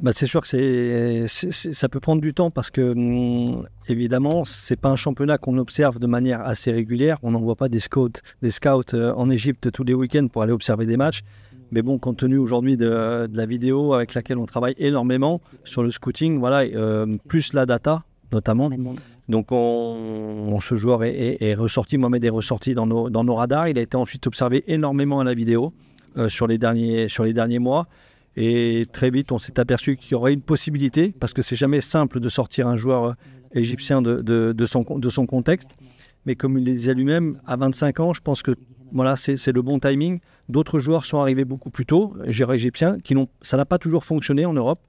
bah, c'est sûr que c'est, ça peut prendre du temps parce que, hum, évidemment, c'est pas un championnat qu'on observe de manière assez régulière. On n'envoie pas des scouts, des scouts euh, en Égypte tous les week-ends pour aller observer des matchs. Mais bon, compte tenu aujourd'hui de, la vidéo avec laquelle on travaille énormément sur le scouting, voilà, euh, plus la data notamment. Donc on, ce joueur est, ressorti, Mohamed est ressorti dans nos, dans nos radars. Il a été ensuite observé énormément à la vidéo euh, sur, les derniers, sur les derniers mois. Et très vite, on s'est aperçu qu'il y aurait une possibilité, parce que c'est jamais simple de sortir un joueur euh, égyptien de, son, contexte. Mais comme il le disait lui-même, à 25 ans, je pense que voilà, c'est le bon timing. D'autres joueurs sont arrivés beaucoup plus tôt, joueurs égyptiens, qui ça n'a pas toujours fonctionné en Europe.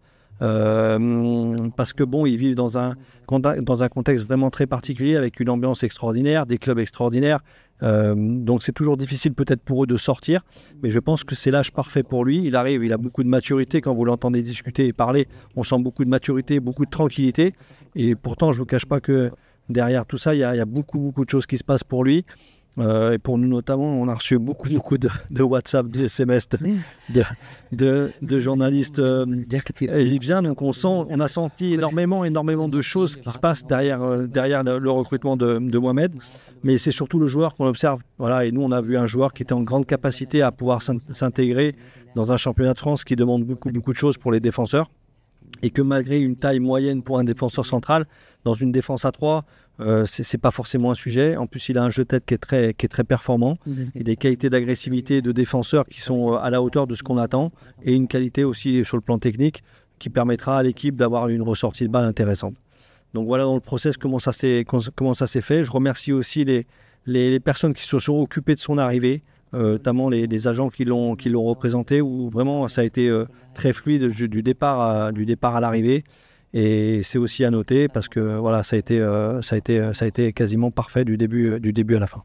Euh, parce que bon, ils vivent dans un, dans un contexte vraiment très particulier, avec une ambiance extraordinaire, des clubs extraordinaires. Euh, donc c'est toujours difficile peut-être pour eux de sortir, mais je pense que c'est l'âge parfait pour lui. Il arrive, il a beaucoup de maturité. Quand vous l'entendez discuter et parler, on sent beaucoup de maturité, beaucoup de tranquillité. Et pourtant, je ne vous cache pas que derrière tout ça, il y, y a beaucoup, beaucoup de choses qui se passent pour lui. Euh, et pour nous notamment, on a reçu beaucoup, beaucoup de, WhatsApp, de SMS de, de, journalistes euh, égyptiens. Donc on, sent, on a senti énormément, énormément de choses qui se passent derrière, euh, derrière le, recrutement de, Mohamed. Mais c'est surtout le joueur qu'on observe. Voilà, et nous, on a vu un joueur qui était en grande capacité à pouvoir s'intégrer dans un championnat de France qui demande beaucoup, beaucoup de choses pour les défenseurs et que malgré une taille moyenne pour un défenseur central, dans une défense à 3, euh, ce c'est pas forcément un sujet. En plus, il a un jeu de tête qui est très, qui est très performant. Il a des qualités d'agressivité de défenseur qui sont euh, à la hauteur de ce qu'on attend et une qualité aussi sur le plan technique qui permettra à l'équipe d'avoir une ressortie de balle intéressante. Donc voilà dans le process comment ça s'est, comment ça s'est fait. Je remercie aussi les, les, personnes qui se sont occupées de son arrivée. Euh, notamment les, agents qui l'ont représenté où vraiment ça a été très fluide du, départ à, l'arrivée et c'est aussi à noter parce que voilà, ça a été, euh, quasiment parfait du début à la fin.